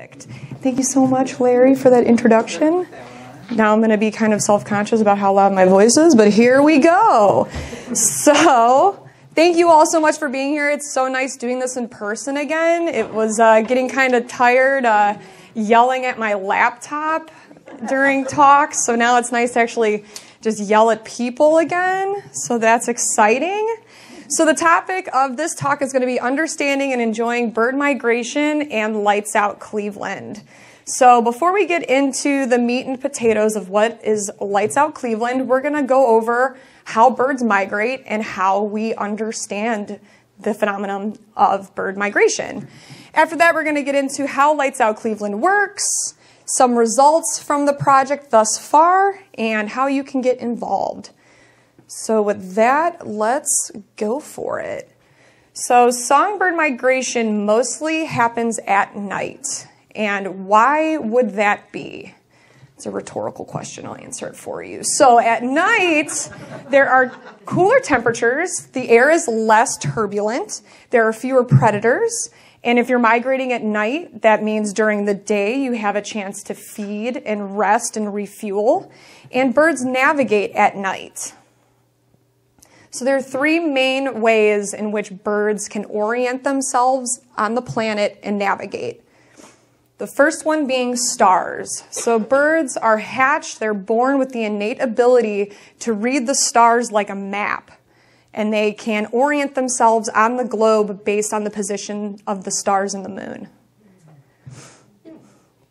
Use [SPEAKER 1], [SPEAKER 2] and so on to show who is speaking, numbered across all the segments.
[SPEAKER 1] Perfect. Thank you so much, Larry, for that introduction. Now I'm going to be kind of self conscious about how loud my voice is, but here we go. So, thank you all so much for being here. It's so nice doing this in person again. It was uh, getting kind of tired uh, yelling at my laptop during talks, so now it's nice to actually just yell at people again. So, that's exciting. So the topic of this talk is going to be understanding and enjoying bird migration and lights out Cleveland. So before we get into the meat and potatoes of what is lights out Cleveland, we're going to go over how birds migrate and how we understand the phenomenon of bird migration. After that, we're going to get into how Lights Out Cleveland works, some results from the project thus far, and how you can get involved. So with that, let's go for it. So songbird migration mostly happens at night. And why would that be? It's a rhetorical question. I'll answer it for you. So at night, there are cooler temperatures. The air is less turbulent. There are fewer predators. And if you're migrating at night, that means during the day you have a chance to feed and rest and refuel. And birds navigate at night. So there are three main ways in which birds can orient themselves on the planet and navigate. The first one being stars. So birds are hatched, they're born with the innate ability to read the stars like a map. And they can orient themselves on the globe based on the position of the stars and the moon.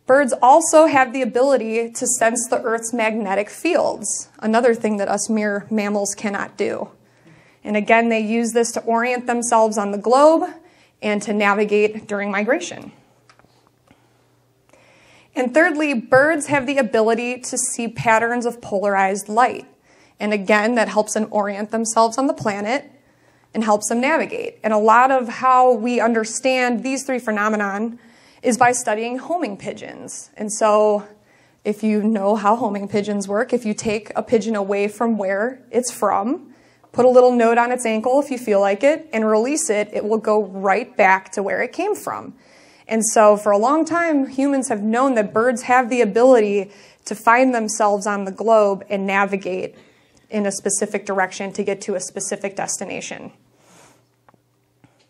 [SPEAKER 1] Birds also have the ability to sense the Earth's magnetic fields, another thing that us mere mammals cannot do. And again, they use this to orient themselves on the globe and to navigate during migration. And thirdly, birds have the ability to see patterns of polarized light. And again, that helps them orient themselves on the planet and helps them navigate. And a lot of how we understand these three phenomenon is by studying homing pigeons. And so if you know how homing pigeons work, if you take a pigeon away from where it's from, put a little note on its ankle if you feel like it, and release it, it will go right back to where it came from. And so for a long time, humans have known that birds have the ability to find themselves on the globe and navigate in a specific direction to get to a specific destination.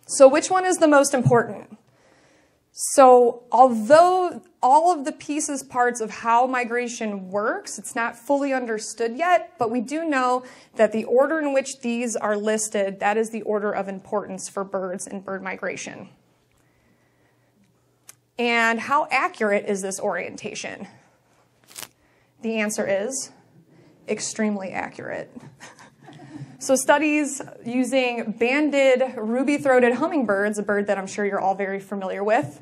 [SPEAKER 1] So which one is the most important? So although all of the pieces, parts of how migration works, it's not fully understood yet, but we do know that the order in which these are listed, that is the order of importance for birds and bird migration. And how accurate is this orientation? The answer is extremely accurate. So studies using banded ruby-throated hummingbirds, a bird that I'm sure you're all very familiar with,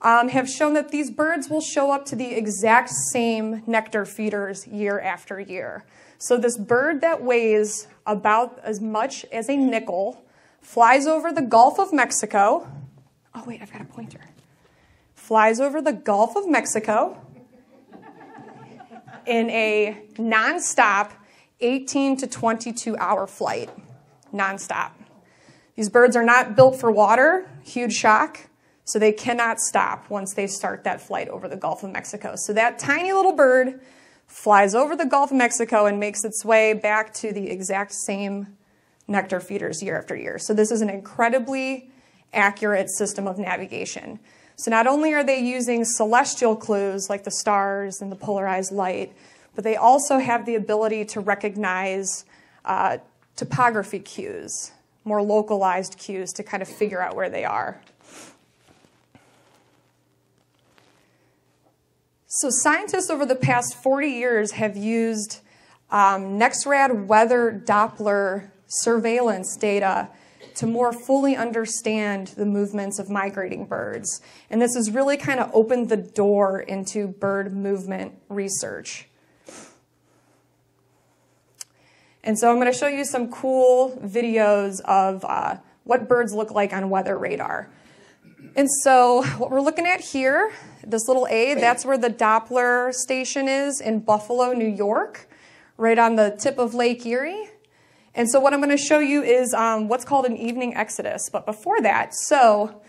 [SPEAKER 1] um, have shown that these birds will show up to the exact same nectar feeders year after year. So this bird that weighs about as much as a nickel flies over the Gulf of Mexico. Oh wait, I've got a pointer. Flies over the Gulf of Mexico in a nonstop 18 to 22 hour flight, nonstop. These birds are not built for water, huge shock, so they cannot stop once they start that flight over the Gulf of Mexico. So that tiny little bird flies over the Gulf of Mexico and makes its way back to the exact same nectar feeders year after year. So this is an incredibly accurate system of navigation. So not only are they using celestial clues like the stars and the polarized light, but they also have the ability to recognize uh, topography cues, more localized cues to kind of figure out where they are. So scientists over the past 40 years have used um, NEXRAD weather Doppler surveillance data to more fully understand the movements of migrating birds. And this has really kind of opened the door into bird movement research. And so I'm going to show you some cool videos of uh, what birds look like on weather radar. And so what we're looking at here, this little A, that's where the Doppler station is in Buffalo, New York, right on the tip of Lake Erie. And so what I'm going to show you is um, what's called an evening exodus. But before that, so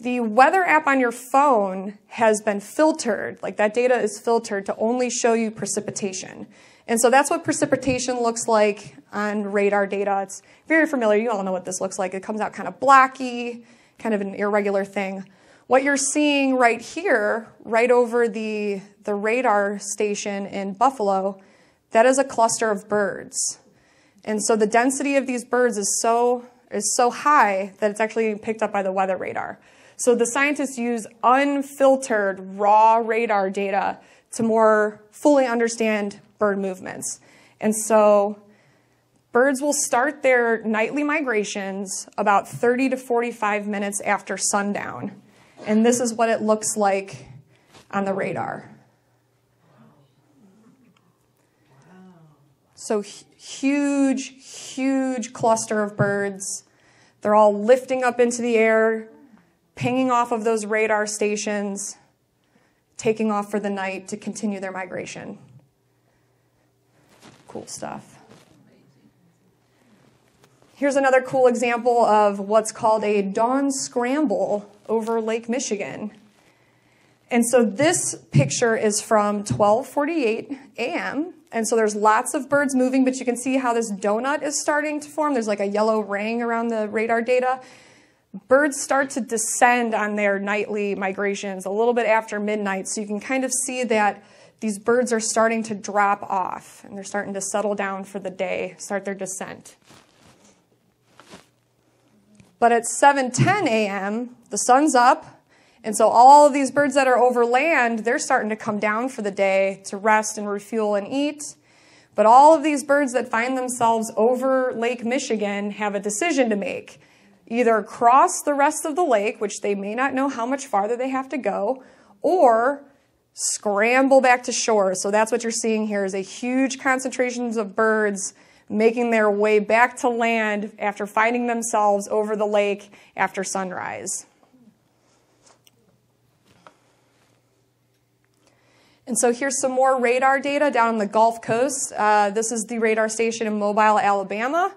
[SPEAKER 1] the weather app on your phone has been filtered, like that data is filtered to only show you precipitation. And so that's what precipitation looks like on radar data. It's very familiar. You all know what this looks like. It comes out kind of blocky, kind of an irregular thing. What you're seeing right here, right over the, the radar station in Buffalo, that is a cluster of birds. And so the density of these birds is so, is so high that it's actually picked up by the weather radar. So the scientists use unfiltered raw radar data to more fully understand bird movements. And so birds will start their nightly migrations about 30 to 45 minutes after sundown. And this is what it looks like on the radar. So huge, huge cluster of birds. They're all lifting up into the air, pinging off of those radar stations, taking off for the night to continue their migration. Cool stuff. Here's another cool example of what's called a dawn scramble over Lake Michigan. And so this picture is from 12:48 a.m. And so there's lots of birds moving, but you can see how this donut is starting to form. There's like a yellow ring around the radar data. Birds start to descend on their nightly migrations a little bit after midnight, so you can kind of see that these birds are starting to drop off and they're starting to settle down for the day, start their descent. But at 7:10 a.m., the sun's up, and so all of these birds that are over land, they're starting to come down for the day to rest and refuel and eat. But all of these birds that find themselves over Lake Michigan have a decision to make. Either cross the rest of the lake, which they may not know how much farther they have to go, or scramble back to shore. So that's what you're seeing here is a huge concentrations of birds making their way back to land after finding themselves over the lake after sunrise. And so here's some more radar data down on the Gulf Coast. Uh, this is the radar station in Mobile, Alabama.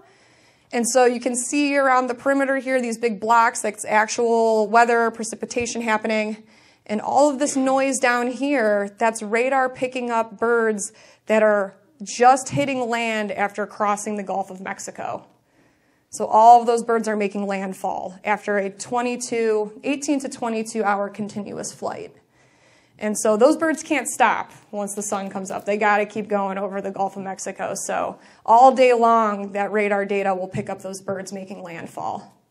[SPEAKER 1] And so you can see around the perimeter here these big blocks, that's actual weather, precipitation happening. And all of this noise down here, that's radar picking up birds that are just hitting land after crossing the Gulf of Mexico. So all of those birds are making landfall after a 22, 18 to 22 hour continuous flight. And so those birds can't stop once the sun comes up. They got to keep going over the Gulf of Mexico. So all day long, that radar data will pick up those birds making landfall.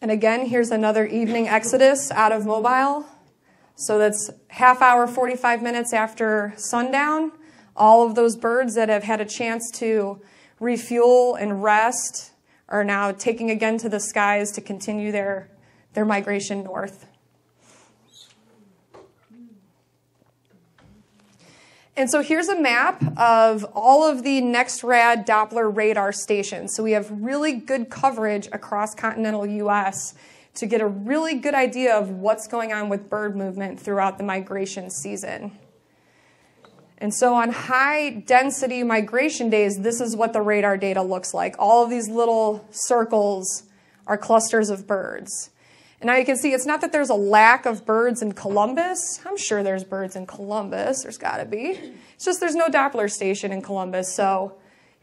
[SPEAKER 1] And again, here's another evening exodus out of Mobile. So that's half hour, 45 minutes after sundown. All of those birds that have had a chance to refuel and rest are now taking again to the skies to continue their their migration north. And so here's a map of all of the NEXRAD Doppler radar stations. So we have really good coverage across continental US to get a really good idea of what's going on with bird movement throughout the migration season. And so on high density migration days, this is what the radar data looks like. All of these little circles are clusters of birds. And now you can see it's not that there's a lack of birds in Columbus. I'm sure there's birds in Columbus. There's got to be. It's just there's no Doppler station in Columbus. So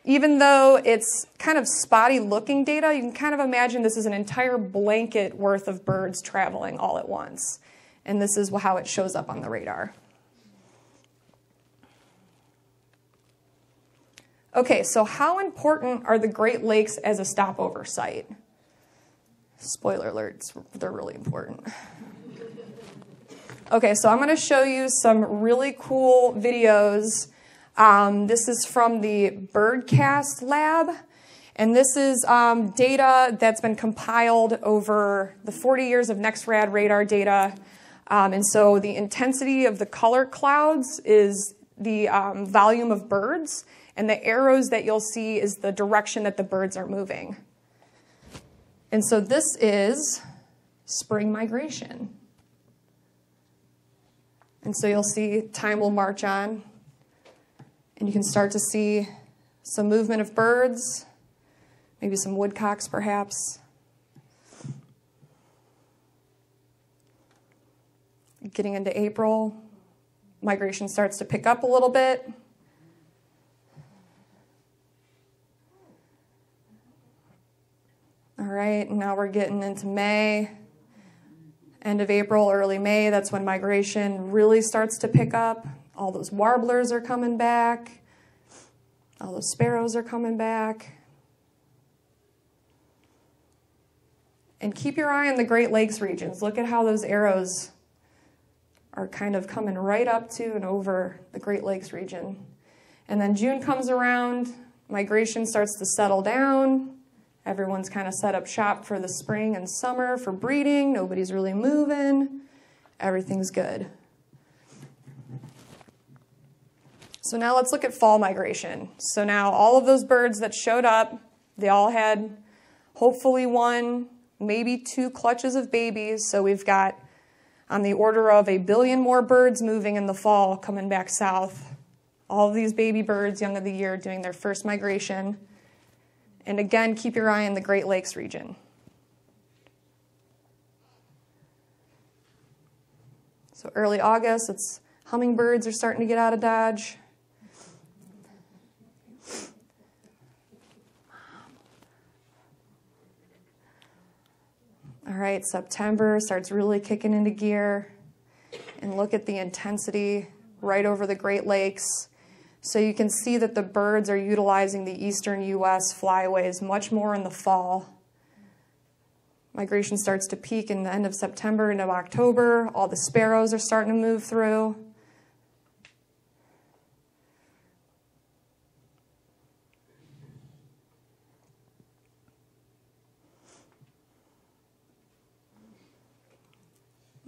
[SPEAKER 1] even though it's kind of spotty looking data, you can kind of imagine this is an entire blanket worth of birds traveling all at once. And this is how it shows up on the radar. Okay, so how important are the Great Lakes as a stopover site? Spoiler alerts, they're really important. Okay, so I'm going to show you some really cool videos. Um, this is from the Birdcast Lab, and this is um, data that's been compiled over the 40 years of NEXRAD radar data. Um, and so the intensity of the color clouds is the um, volume of birds, and the arrows that you'll see is the direction that the birds are moving. And so this is spring migration. And so you'll see time will march on, and you can start to see some movement of birds maybe some woodcocks perhaps. Getting into April, migration starts to pick up a little bit. Right, now we're getting into May. End of April, early May, that's when migration really starts to pick up. All those warblers are coming back. All those sparrows are coming back. And keep your eye on the Great Lakes regions. Look at how those arrows are kind of coming right up to and over the Great Lakes region. And then June comes around, migration starts to settle down. Everyone's kind of set up shop for the spring and summer for breeding. Nobody's really moving. Everything's good. So now let's look at fall migration. So now all of those birds that showed up, they all had hopefully one, maybe two clutches of babies. So we've got on the order of a billion more birds moving in the fall coming back south. All of these baby birds, young of the year, doing their first migration. And again, keep your eye on the Great Lakes region. So early August, it's hummingbirds are starting to get out of Dodge. All right, September starts really kicking into gear. And look at the intensity right over the Great Lakes. So you can see that the birds are utilizing the eastern U.S. flyways much more in the fall. Migration starts to peak in the end of September into October. All the sparrows are starting to move through.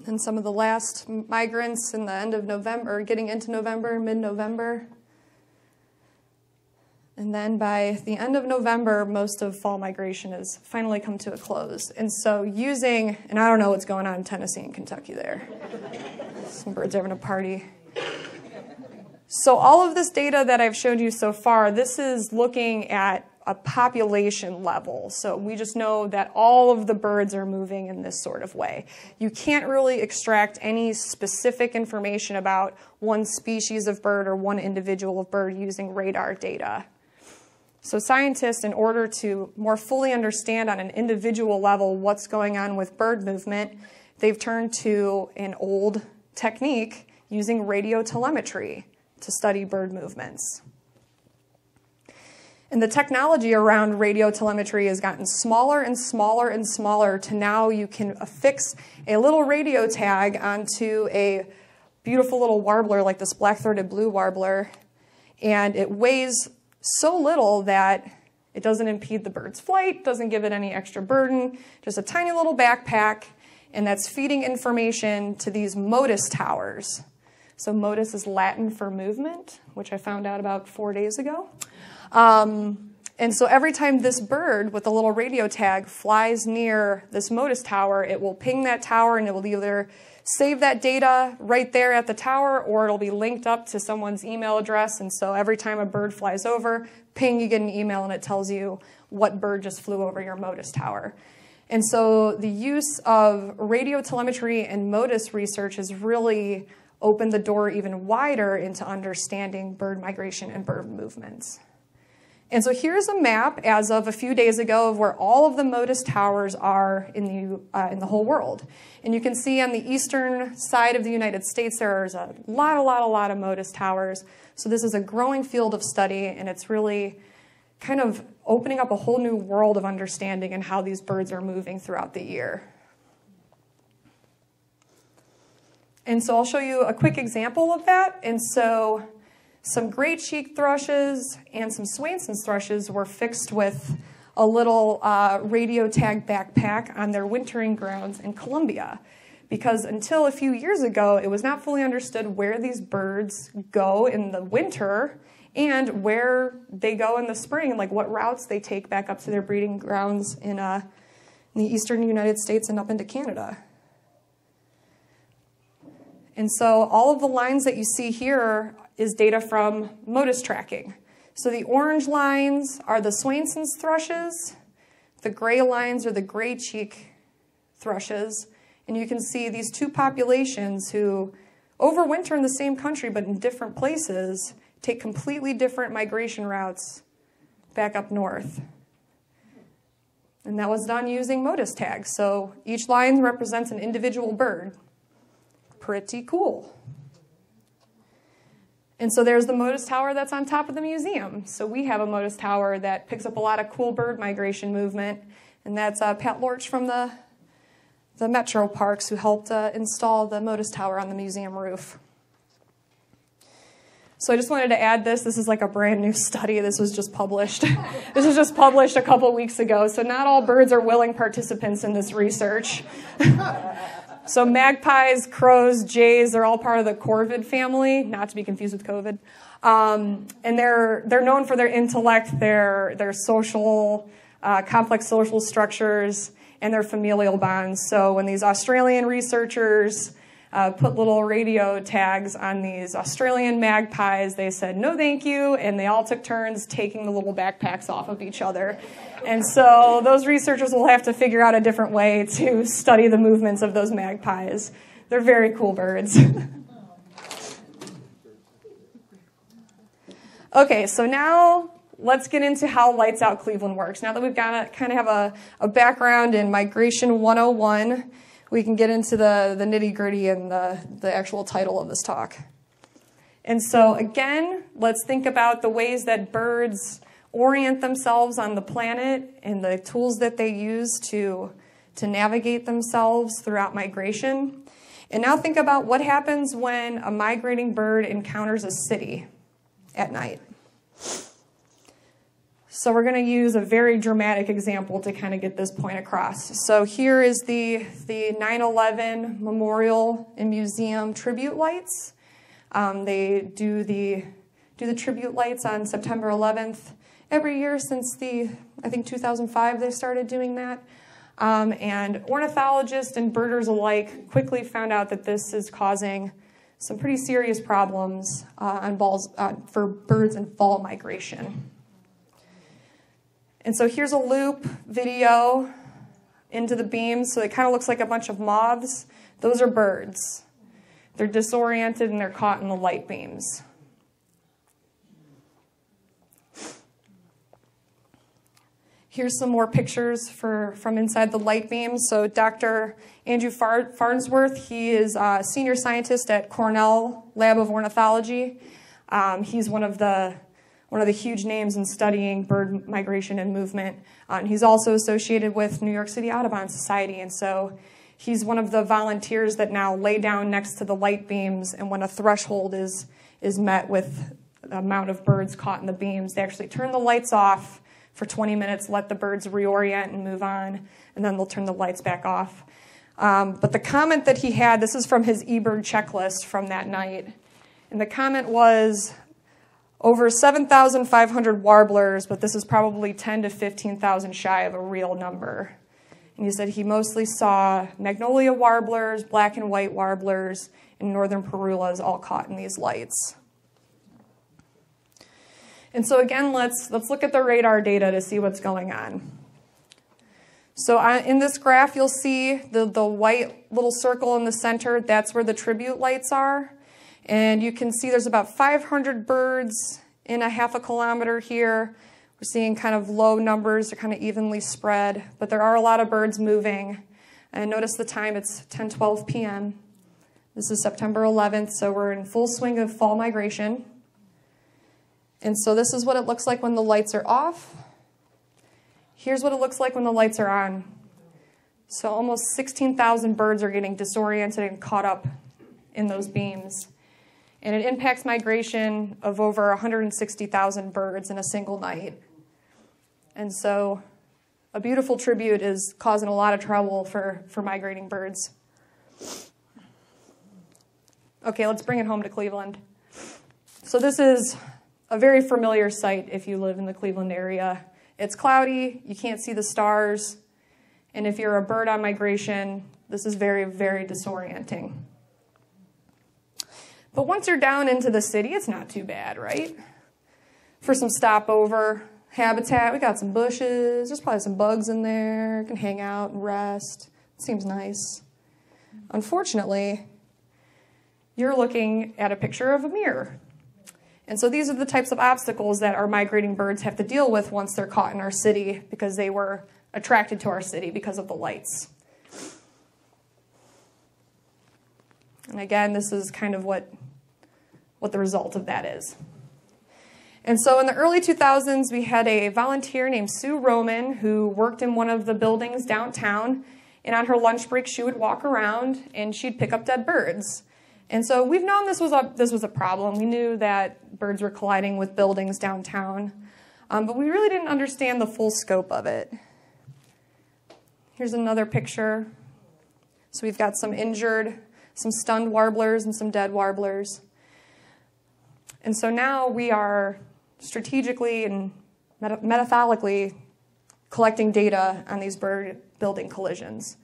[SPEAKER 1] and some of the last migrants in the end of November, getting into November, mid November. And then by the end of November, most of fall migration has finally come to a close. And so, using, and I don't know what's going on in Tennessee and Kentucky there. Some birds are having a party. So, all of this data that I've showed you so far, this is looking at a population level. So we just know that all of the birds are moving in this sort of way. You can't really extract any specific information about one species of bird or one individual of bird using radar data. So scientists, in order to more fully understand on an individual level what's going on with bird movement, they've turned to an old technique using radio telemetry to study bird movements. And the technology around radio telemetry has gotten smaller and smaller and smaller to now you can affix a little radio tag onto a beautiful little warbler like this black-throated blue warbler. And it weighs so little that it doesn't impede the bird's flight, doesn't give it any extra burden, just a tiny little backpack, and that's feeding information to these Motus towers. So Motus is Latin for movement, which I found out about four days ago. Um, and so every time this bird with a little radio tag flies near this Motus tower, it will ping that tower and it will either save that data right there at the tower or it'll be linked up to someone's email address. And so every time a bird flies over, ping, you get an email and it tells you what bird just flew over your Motus tower. And so the use of radio telemetry and Motus research has really opened the door even wider into understanding bird migration and bird movements. And so here's a map as of a few days ago of where all of the Motus towers are in the, uh, in the whole world. And you can see on the eastern side of the United States, there's a lot, a lot, a lot of Motus towers. So this is a growing field of study, and it's really kind of opening up a whole new world of understanding and how these birds are moving throughout the year. And so I'll show you a quick example of that. And so some gray cheek thrushes and some Swainson's thrushes were fixed with a little uh, radio tag backpack on their wintering grounds in Colombia. Because until a few years ago, it was not fully understood where these birds go in the winter and where they go in the spring, like what routes they take back up to their breeding grounds in, uh, in the eastern United States and up into Canada. And so all of the lines that you see here is data from Motus tracking. So the orange lines are the Swainson's thrushes, the gray lines are the gray cheek thrushes. And you can see these two populations who overwinter in the same country but in different places take completely different migration routes back up north. And that was done using Motus tags. So each line represents an individual bird. Pretty cool. And so there's the Motus tower that's on top of the museum. So we have a Motus tower that picks up a lot of cool bird migration movement. And that's uh, Pat Lorch from the, the Metro Parks who helped uh, install the Motus tower on the museum roof. So I just wanted to add this. This is like a brand new study. This was just published. this was just published a couple weeks ago. So not all birds are willing participants in this research. so magpies, crows, jays, they're all part of the corvid family, not to be confused with COVID. Um, and they're, they're known for their intellect, their, their social, uh, complex social structures, and their familial bonds. So when these Australian researchers uh, put little radio tags on these Australian magpies. They said, no, thank you. And they all took turns taking the little backpacks off of each other. And so those researchers will have to figure out a different way to study the movements of those magpies. They're very cool birds. okay, so now let's get into how Lights Out Cleveland works. Now that we've got kind of have a, a background in Migration 101, we can get into the, the nitty gritty and the, the actual title of this talk. And so, again, let's think about the ways that birds orient themselves on the planet and the tools that they use to, to navigate themselves throughout migration. And now think about what happens when a migrating bird encounters a city at night. So we're going to use a very dramatic example to kind of get this point across. So here is the, the 9-11 Memorial and Museum tribute lights. Um, they do the, do the tribute lights on September 11th every year since the, I think 2005 they started doing that. Um, and ornithologists and birders alike quickly found out that this is causing some pretty serious problems uh, on balls, uh, for birds in fall migration. And so here's a loop video into the beams. So it kind of looks like a bunch of moths. Those are birds. They're disoriented and they're caught in the light beams. Here's some more pictures for, from inside the light beams. So Dr. Andrew Farnsworth, he is a senior scientist at Cornell Lab of Ornithology. Um, he's one of the one of the huge names in studying bird migration and movement. Uh, and he's also associated with New York City Audubon Society. And so he's one of the volunteers that now lay down next to the light beams. And when a threshold is, is met with the amount of birds caught in the beams, they actually turn the lights off for 20 minutes, let the birds reorient and move on, and then they'll turn the lights back off. Um, but the comment that he had, this is from his eBird checklist from that night. And the comment was, over 7,500 warblers, but this is probably 10 to 15,000 shy of a real number. And he said he mostly saw magnolia warblers, black and white warblers, and northern parulas all caught in these lights. And so again, let's, let's look at the radar data to see what's going on. So in this graph, you'll see the, the white little circle in the center. That's where the tribute lights are. And you can see there's about 500 birds in a half a kilometer here. We're seeing kind of low numbers, they're kind of evenly spread, but there are a lot of birds moving. And notice the time, it's 10:12 p.m. This is September 11th, so we're in full swing of fall migration. And so this is what it looks like when the lights are off. Here's what it looks like when the lights are on. So almost 16,000 birds are getting disoriented and caught up in those beams and it impacts migration of over 160,000 birds in a single night. And so a beautiful tribute is causing a lot of trouble for, for migrating birds. Okay, let's bring it home to Cleveland. So this is a very familiar sight if you live in the Cleveland area. It's cloudy, you can't see the stars, and if you're a bird on migration, this is very, very disorienting. But once you're down into the city, it's not too bad, right? For some stopover, habitat. We got some bushes. There's probably some bugs in there. Can hang out and rest. Seems nice. Unfortunately, you're looking at a picture of a mirror. And so these are the types of obstacles that our migrating birds have to deal with once they're caught in our city because they were attracted to our city because of the lights. And again, this is kind of what, what the result of that is. And so in the early 2000s, we had a volunteer named Sue Roman who worked in one of the buildings downtown. And on her lunch break, she would walk around and she'd pick up dead birds. And so we've known this was a, this was a problem. We knew that birds were colliding with buildings downtown, um, but we really didn't understand the full scope of it. Here's another picture. So we've got some injured, some stunned warblers, and some dead warblers. And so now we are strategically and meta- collecting data on these bird building collisions.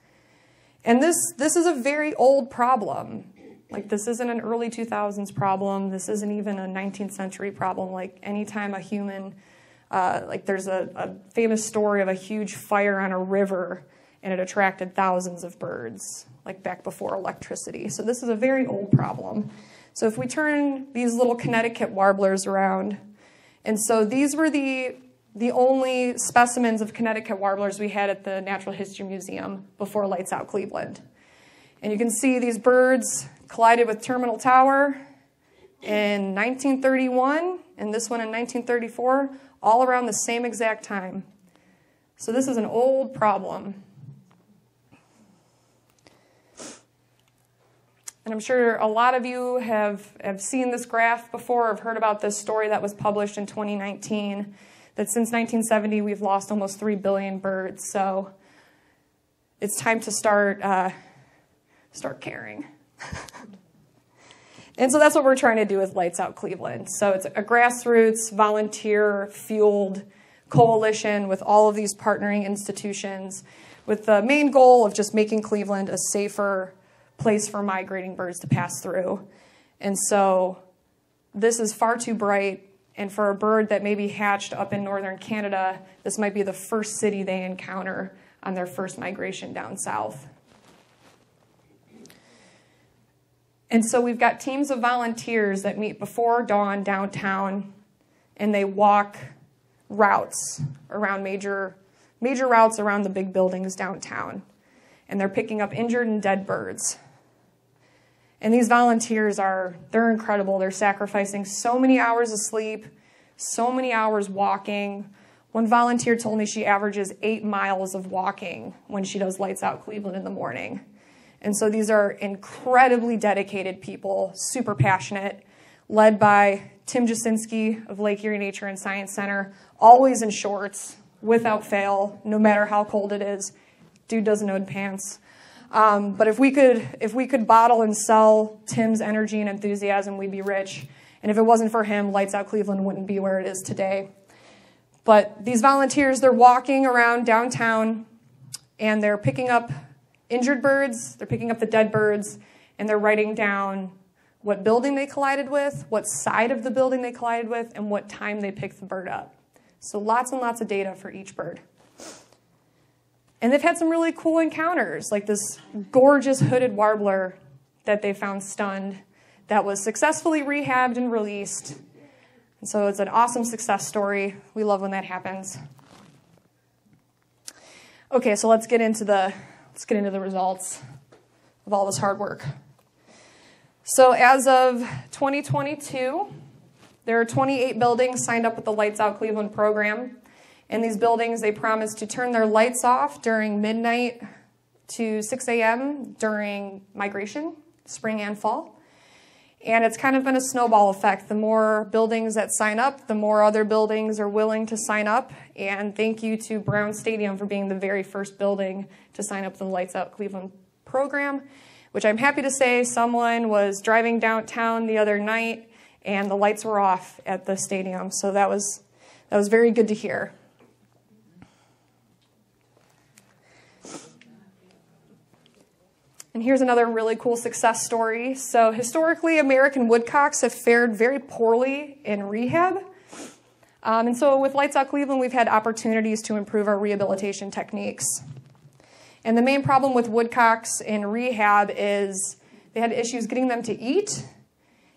[SPEAKER 1] And this, this is a very old problem. Like, this isn't an early 2000s problem. This isn't even a 19th century problem. Like, anytime a human, uh, like, there's a, a famous story of a huge fire on a river and it attracted thousands of birds, like back before electricity. So, this is a very old problem. So, if we turn these little Connecticut warblers around, and so these were the the only specimens of Connecticut warblers we had at the Natural History Museum before Lights Out Cleveland. And you can see these birds collided with Terminal Tower in 1931 and this one in 1934, all around the same exact time. So this is an old problem. And I'm sure a lot of you have, have seen this graph before, have heard about this story that was published in 2019, that since 1970 we've lost almost 3 billion birds. So it's time to start, uh, start caring. and so that's what we're trying to do with Lights Out Cleveland. So it's a grassroots, volunteer fueled coalition with all of these partnering institutions with the main goal of just making Cleveland a safer, place for migrating birds to pass through. And so this is far too bright. And for a bird that maybe hatched up in northern Canada, this might be the first city they encounter on their first migration down south. And so we've got teams of volunteers that meet before dawn downtown and they walk routes around major major routes around the big buildings downtown. And they're picking up injured and dead birds. And these volunteers are, they're incredible. They're sacrificing so many hours of sleep, so many hours walking. One volunteer told me she averages eight miles of walking when she does Lights Out Cleveland in the morning. And so these are incredibly dedicated people, super passionate, led by Tim Jasinski of Lake Erie Nature and Science Center, always in shorts, without fail, no matter how cold it is. Dude doesn't own pants. Um, but if we could, if we could bottle and sell Tim's energy and enthusiasm, we'd be rich. And if it wasn't for him, Lights Out Cleveland wouldn't be where it is today. But these volunteers, they're walking around downtown and they're picking up injured birds, they're picking up the dead birds, and they're writing down what building they collided with, what side of the building they collided with, and what time they picked the bird up. So lots and lots of data for each bird. And they've had some really cool encounters, like this gorgeous hooded warbler that they found stunned that was successfully rehabbed and released. And so it's an awesome success story. We love when that happens. Okay, so let's get into the let's get into the results of all this hard work. So as of 2022, there are 28 buildings signed up with the Lights Out Cleveland program. In these buildings, they promise to turn their lights off during midnight to 6 a.m. during migration, spring and fall. And it's kind of been a snowball effect. The more buildings that sign up, the more other buildings are willing to sign up. And thank you to Brown Stadium for being the very first building to sign up the Lights Out Cleveland program, which I'm happy to say someone was driving downtown the other night and the lights were off at the stadium. So that was, that was very good to hear. And here's another really cool success story. So, historically, American woodcocks have fared very poorly in rehab. Um, and so with Lights Out Cleveland, we've had opportunities to improve our rehabilitation techniques. And the main problem with woodcocks in rehab is they had issues getting them to eat,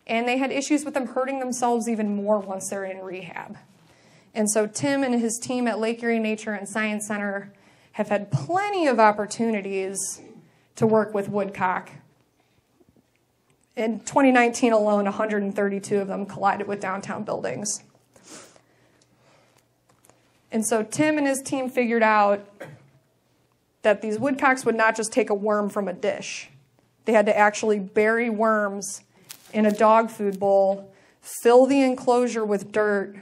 [SPEAKER 1] and they had issues with them hurting themselves even more once they're in rehab. And so Tim and his team at Lake Erie Nature and Science Center have had plenty of opportunities to work with woodcock. In 2019 alone, 132 of them collided with downtown buildings. And so Tim and his team figured out that these woodcocks would not just take a worm from a dish. They had to actually bury worms in a dog food bowl, fill the enclosure with dirt,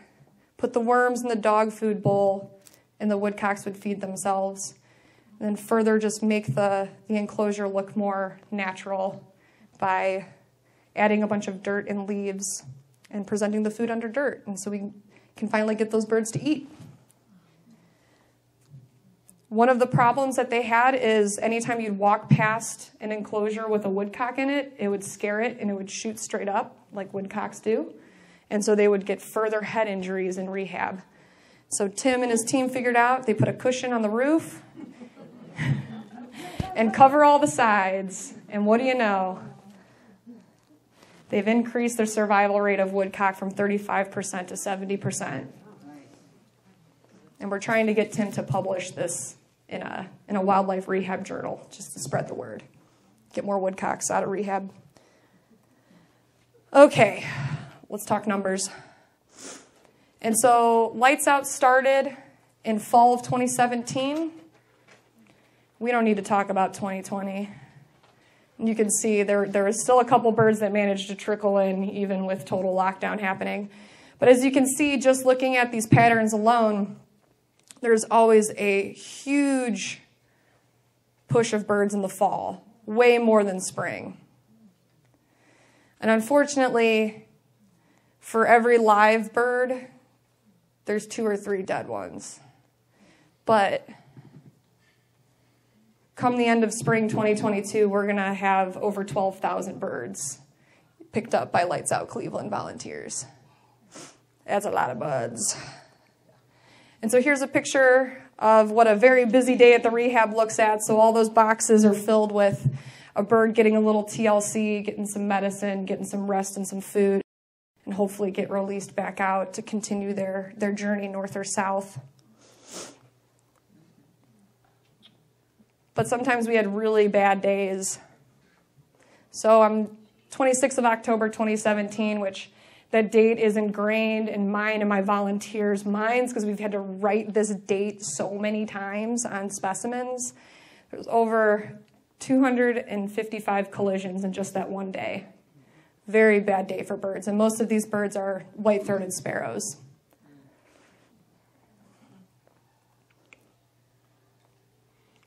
[SPEAKER 1] put the worms in the dog food bowl, and the woodcocks would feed themselves. And then further just make the, the enclosure look more natural by adding a bunch of dirt and leaves and presenting the food under dirt. And so we can finally get those birds to eat. One of the problems that they had is anytime you'd walk past an enclosure with a woodcock in it, it would scare it and it would shoot straight up like woodcocks do. And so they would get further head injuries in rehab. So Tim and his team figured out they put a cushion on the roof and cover all the sides. And what do you know? They've increased their survival rate of woodcock from 35% to 70%. And we're trying to get Tim to publish this in a, in a wildlife rehab journal just to spread the word. Get more woodcocks out of rehab. Okay, let's talk numbers. And so Lights Out started in fall of 2017. We don't need to talk about 2020. You can see there, there are still a couple birds that managed to trickle in even with total lockdown happening. But as you can see, just looking at these patterns alone, there's always a huge push of birds in the fall, way more than spring. And unfortunately, for every live bird, there's two or three dead ones. But come the end of spring 2022, we're going to have over 12,000 birds picked up by Lights Out Cleveland volunteers. That's a lot of buds. And so here's a picture of what a very busy day at the rehab looks at. So all those boxes are filled with a bird getting a little TLC, getting some medicine, getting some rest and some food, and hopefully get released back out to continue their, their journey north or south. But sometimes we had really bad days. So I'm 26th of October 2017, which that date is ingrained in mine and my volunteers' minds because we've had to write this date so many times on specimens. There's over 255 collisions in just that one day. Very bad day for birds, and most of these birds are white throated sparrows.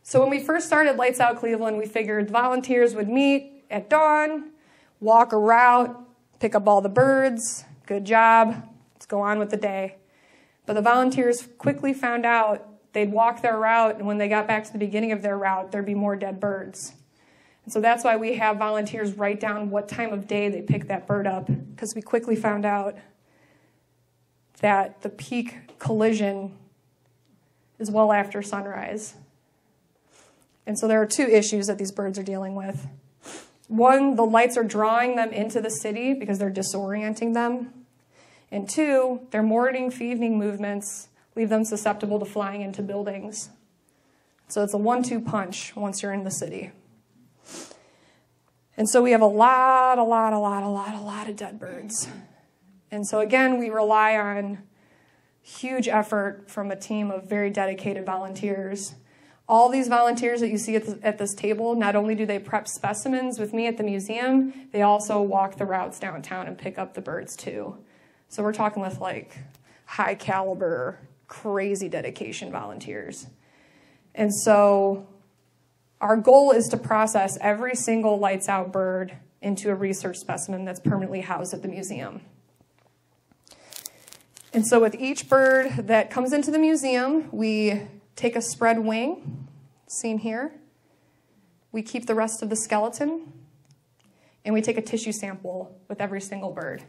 [SPEAKER 1] So when we first started Lights Out Cleveland, we figured volunteers would meet at dawn, walk a route, pick up all the birds. Good job. Let's go on with the day. But the volunteers quickly found out they'd walk their route, and when they got back to the beginning of their route, there'd be more dead birds. And so that's why we have volunteers write down what time of day they pick that bird up, because we quickly found out that the peak collision is well after sunrise. And so there are two issues that these birds are dealing with. One, the lights are drawing them into the city because they're disorienting them. And two, their morning evening movements leave them susceptible to flying into buildings. So it's a one two punch once you're in the city. And so we have a lot, a lot, a lot, a lot, a lot of dead birds. And so again, we rely on huge effort from a team of very dedicated volunteers all these volunteers that you see at, the, at, this table, not only do they prep specimens with me at the museum, they also walk the routes downtown and pick up the birds too. So we're talking with like high caliber, crazy dedication volunteers. And so our goal is to process every single lights out bird into a research specimen that's permanently housed at the museum. And so with each bird that comes into the museum, we take a spread wing, seen here. We keep the rest of the skeleton, and we take a tissue sample with every single bird.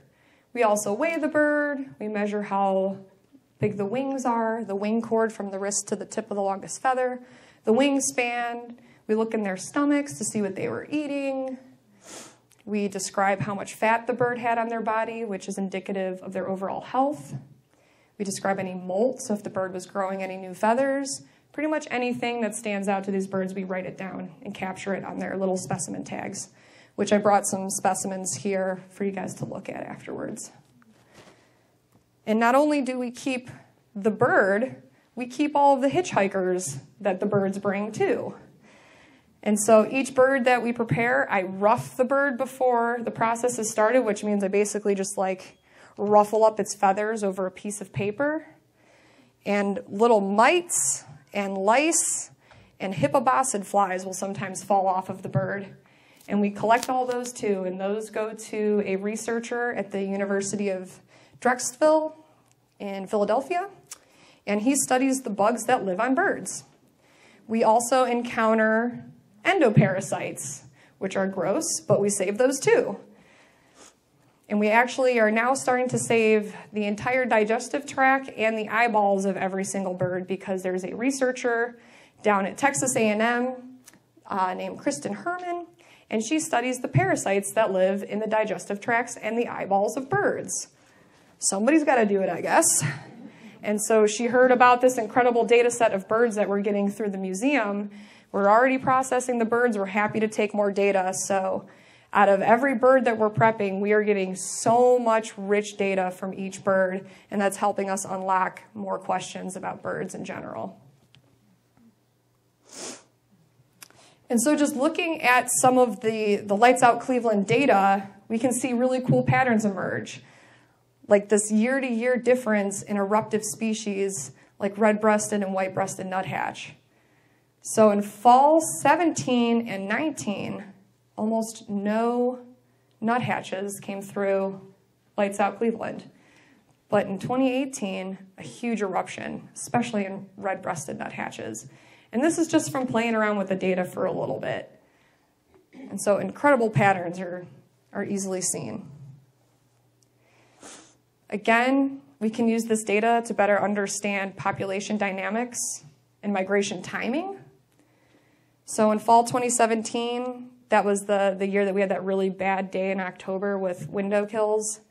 [SPEAKER 1] We also weigh the bird, we measure how big the wings are, the wing chord from the wrist to the tip of the longest feather, the wingspan. We look in their stomachs to see what they were eating. We describe how much fat the bird had on their body, which is indicative of their overall health. We describe any molt, so if the bird was growing any new feathers, pretty much anything that stands out to these birds, we write it down and capture it on their little specimen tags, which I brought some specimens here for you guys to look at afterwards. And not only do we keep the bird, we keep all of the hitchhikers that the birds bring too. And so each bird that we prepare, I rough the bird before the process is started, which means I basically just like ruffle up its feathers over a piece of paper. And little mites and lice and hippoboscid flies will sometimes fall off of the bird. And we collect all those too, and those go to a researcher at the University of Drexel in Philadelphia, and he studies the bugs that live on birds. We also encounter endoparasites, which are gross, but we save those too. And we actually are now starting to save the entire digestive tract and the eyeballs of every single bird because there's a researcher down at Texas A&M uh, named Kristen Herman, and she studies the parasites that live in the digestive tracts and the eyeballs of birds. Somebody's got to do it, I guess. And so she heard about this incredible data set of birds that we're getting through the museum. We're already processing the birds. We're happy to take more data. So out of every bird that we're prepping, we are getting so much rich data from each bird, and that's helping us unlock more questions about birds in general. And so just looking at some of the, the Lights Out Cleveland data, we can see really cool patterns emerge like this year to year difference in eruptive species like red breasted and white breasted nuthatch. So in fall 17 and 19, almost no nuthatches came through Lights Out Cleveland. But in 2018, a huge eruption, especially in red breasted nuthatches. And this is just from playing around with the data for a little bit. And so incredible patterns are, are easily seen. Again, we can use this data to better understand population dynamics and migration timing. So in fall 2017, that was the, the year that we had that really bad day in October with window kills.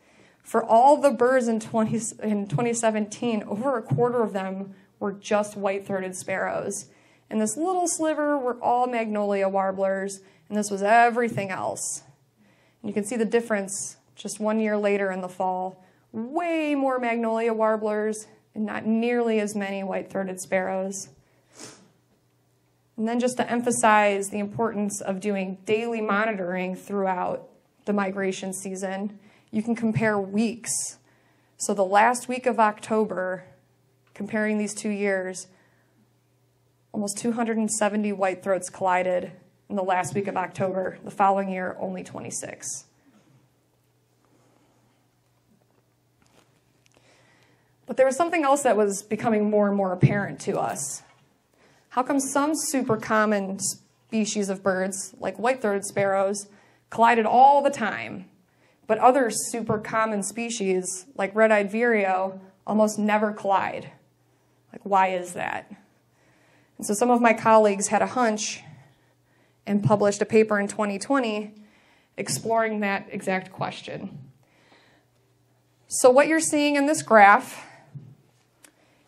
[SPEAKER 1] For all the birds in, 20, in 2017, over a quarter of them were just white-throated sparrows. And this little sliver were all magnolia warblers, and this was everything else. And you can see the difference just one year later in the fall way more magnolia warblers and not nearly as many white-throated sparrows. And then just to emphasize the importance of doing daily monitoring throughout the migration season, you can compare weeks. So the last week of October, comparing these two years, almost 270 white throats collided in the last week of October. The following year, only 26. But there was something else that was becoming more and more apparent to us. How come some super common species of birds, like white-throated sparrows, collided all the time, but other super common species, like red-eyed vireo, almost never collide? Like, why is that? And so some of my colleagues had a hunch and published a paper in 2020 exploring that exact question. So what you're seeing in this graph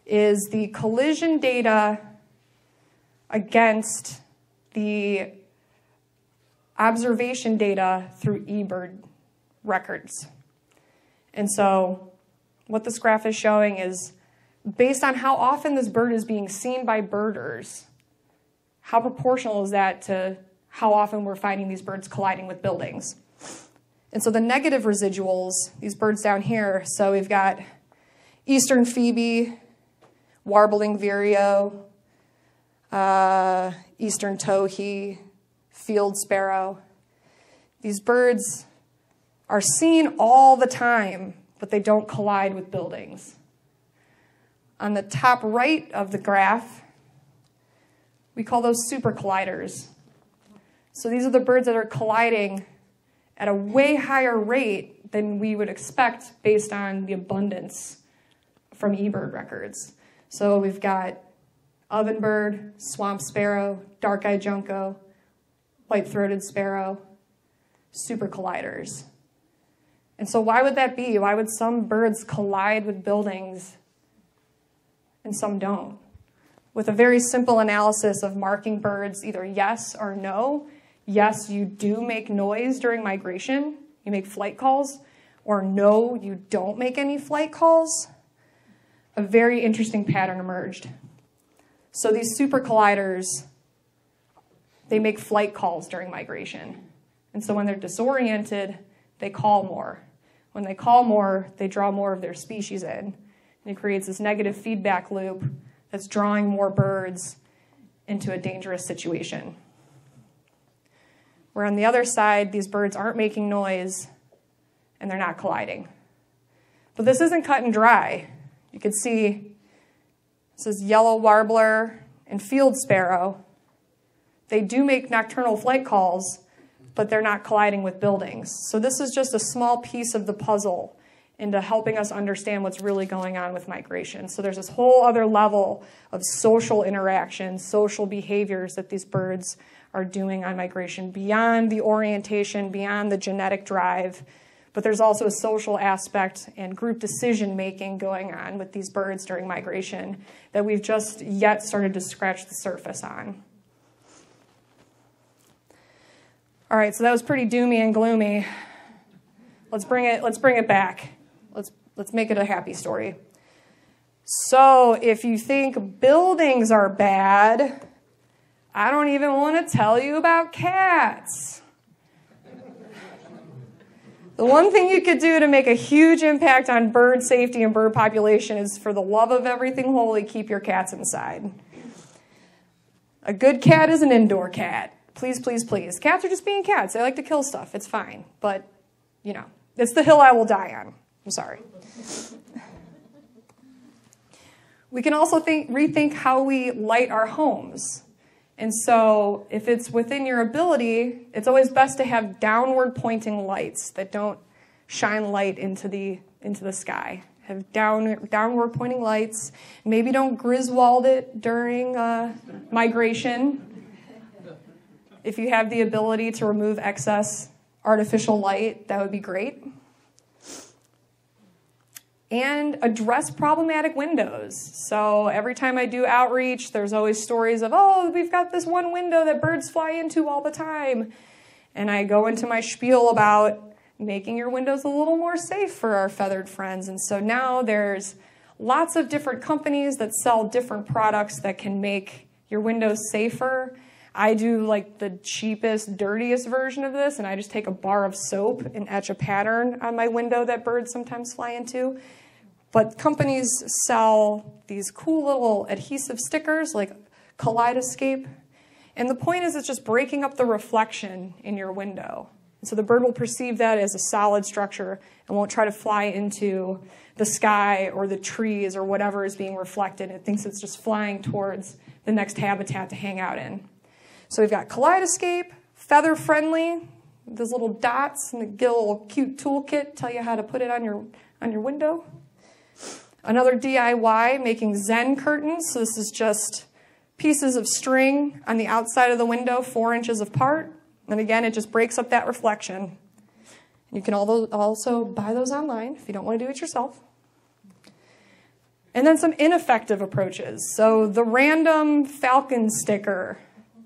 [SPEAKER 1] is the collision data against the observation data through eBird records. And so what this graph is showing is based on how often this bird is being seen by birders, how proportional is that to how often we're finding these birds colliding with buildings? And so the negative residuals, these birds down here, so we've got eastern phoebe, warbling vireo, uh, eastern towhee, field sparrow. These birds are seen all the time, but they don't collide with buildings. On the top right of the graph, we call those super colliders. So these are the birds that are colliding at a way higher rate than we would expect based on the abundance from eBird records. So we've got ovenbird, swamp sparrow, dark-eyed junco, white-throated sparrow, super colliders. And so why would that be? Why would some birds collide with buildings and some don't? With a very simple analysis of marking birds either yes or no, yes, you do make noise during migration, you make flight calls, or no, you don't make any flight calls, a very interesting pattern emerged. So these super colliders, they make flight calls during migration. And so when they're disoriented, they call more. When they call more, they draw more of their species in. And it creates this negative feedback loop that's drawing more birds into a dangerous situation. Where on the other side, these birds aren't making noise and they're not colliding. But this isn't cut and dry. You can see this is yellow warbler and field sparrow. They do make nocturnal flight calls, but they're not colliding with buildings. So this is just a small piece of the puzzle into helping us understand what's really going on with migration. So there's this whole other level of social interaction, social behaviors that these birds are doing on migration beyond the orientation, beyond the genetic drive, but there's also a social aspect and group decision making going on with these birds during migration that we've just yet started to scratch the surface on. All right, so that was pretty doomy and gloomy. Let's bring it, let's bring it back. Let's, let's make it a happy story. So, if you think buildings are bad, I don't even want to tell you about cats. The one thing you could do to make a huge impact on bird safety and bird population is for the love of everything holy, keep your cats inside. A good cat is an indoor cat. Please, please, please. Cats are just being cats. They like to kill stuff. It's fine. But, you know, it's the hill I will die on. I'm sorry. We can also think, rethink how we light our homes. And so, if it's within your ability, it's always best to have downward pointing lights that don't shine light into the into the sky. Have down downward pointing lights. Maybe don't Griswold it during uh, migration. If you have the ability to remove excess artificial light, that would be great and address problematic windows. So every time I do outreach, there's always stories of, oh, we've got this one window that birds fly into all the time. And I go into my spiel about making your windows a little more safe for our feathered friends. And so now there's lots of different companies that sell different products that can make your windows safer. I do like the cheapest, dirtiest version of this, and I just take a bar of soap and etch a pattern on my window that birds sometimes fly into. But companies sell these cool little adhesive stickers like CollidEscape. And the point is, it's just breaking up the reflection in your window. So the bird will perceive that as a solid structure and won't try to fly into the sky or the trees or whatever is being reflected. It thinks it's just flying towards the next habitat to hang out in. So we've got CollidEscape, feather friendly, those little dots and the little cute toolkit tell you how to put it on your on your window. Another DIY, making Zen curtains. So this is just pieces of string on the outside of the window, four inches apart. And again, it just breaks up that reflection. You can also buy those online if you don't want to do it yourself. And then some ineffective approaches. So the random falcon sticker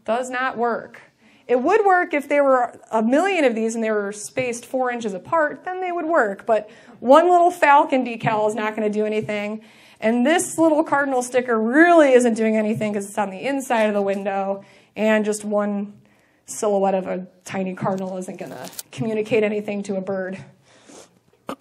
[SPEAKER 1] does not work. It would work if there were a million of these and they were spaced four inches apart, then they would work. But one little falcon decal is not going to do anything. And this little cardinal sticker really isn't doing anything because it's on the inside of the window. And just one silhouette of a tiny cardinal isn't going to communicate anything to a bird.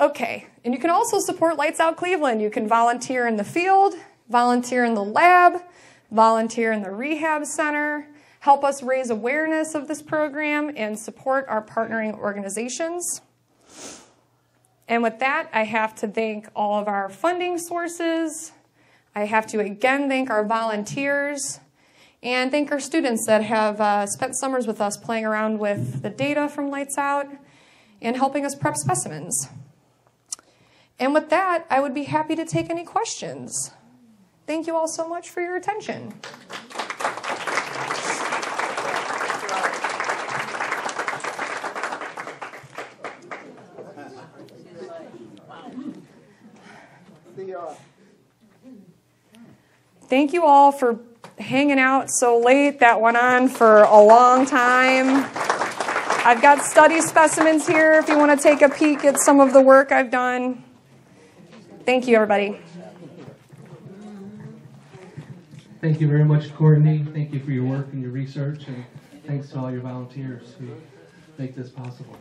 [SPEAKER 1] okay, and you can also support Lights Out Cleveland. You can volunteer in the field, volunteer in the lab, volunteer in the rehab center, help us raise awareness of this program, and support our partnering organizations. And with that, I have to thank all of our funding sources. I have to again thank our volunteers and thank our students that have uh, spent summers with us playing around with the data from Lights Out and helping us prep specimens. And with that, I would be happy to take any questions. Thank you all so much for your attention. Thank you all for hanging out so late. That went on for a long time. I've got study specimens here if you want to take a peek at some of the work I've done. Thank you, everybody.
[SPEAKER 2] Thank you very much, Courtney. Thank you for your work and your research, and thanks to all your volunteers who make this possible.